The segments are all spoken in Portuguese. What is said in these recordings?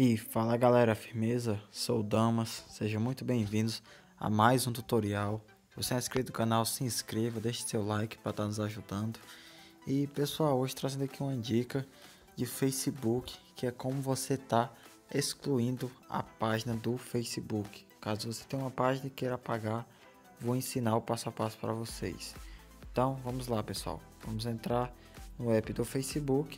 E fala galera, firmeza? Sou o Damas, sejam muito bem-vindos a mais um tutorial. Você é inscrito no canal, se inscreva, deixe seu like para estar tá nos ajudando. E pessoal, hoje trazendo aqui uma dica de Facebook, que é como você tá excluindo a página do Facebook. Caso você tenha uma página e queira apagar, vou ensinar o passo a passo para vocês. Então, vamos lá pessoal, vamos entrar no app do Facebook.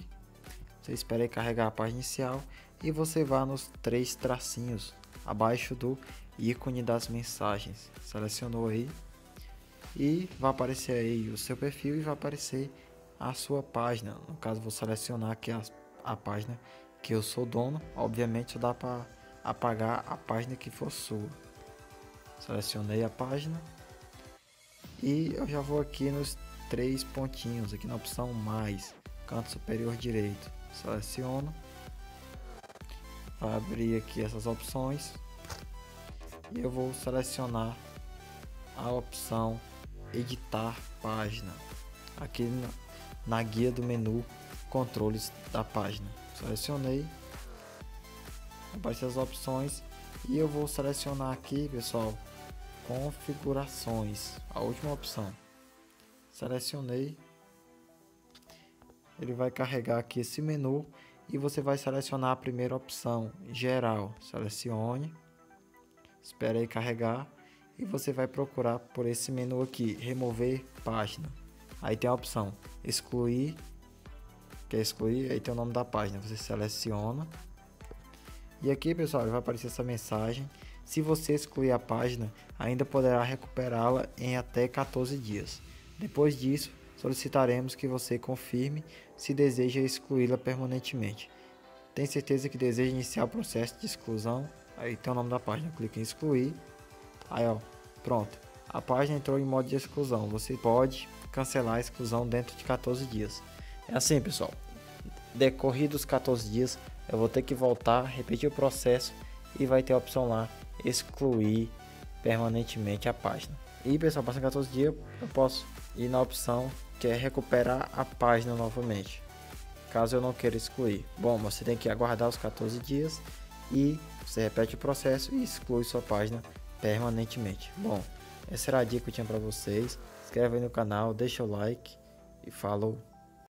Você espera carregar a página inicial e você vá nos três tracinhos abaixo do ícone das mensagens. Selecionou aí e vai aparecer aí o seu perfil e vai aparecer a sua página. No caso, vou selecionar aqui a, a página que eu sou dono. Obviamente, dá para apagar a página que for sua. Selecionei a página e eu já vou aqui nos três pontinhos aqui na opção mais canto superior direito. Seleciono. Vai abrir aqui essas opções. E eu vou selecionar a opção editar página. Aqui na, na guia do menu controles da página. Selecionei. Aparecem as opções. E eu vou selecionar aqui pessoal configurações a última opção. Selecionei ele vai carregar aqui esse menu e você vai selecionar a primeira opção, geral. Selecione, espere aí carregar e você vai procurar por esse menu aqui, remover página. Aí tem a opção excluir, quer excluir, aí tem o nome da página, você seleciona. E aqui, pessoal, vai aparecer essa mensagem. Se você excluir a página, ainda poderá recuperá-la em até 14 dias. Depois disso, solicitaremos que você confirme se deseja excluí-la permanentemente. Tem certeza que deseja iniciar o processo de exclusão? Aí tem o nome da página, clique em excluir. Aí ó, pronto. A página entrou em modo de exclusão. Você pode cancelar a exclusão dentro de 14 dias. É assim, pessoal. Decorridos 14 dias, eu vou ter que voltar, repetir o processo e vai ter a opção lá excluir permanentemente a página. E pessoal, passando 14 dias, eu posso ir na opção que é recuperar a página novamente, caso eu não queira excluir. Bom, você tem que aguardar os 14 dias e você repete o processo e exclui sua página permanentemente. Bom, essa era a dica que eu tinha para vocês. Inscreve aí no canal, deixa o like e falou.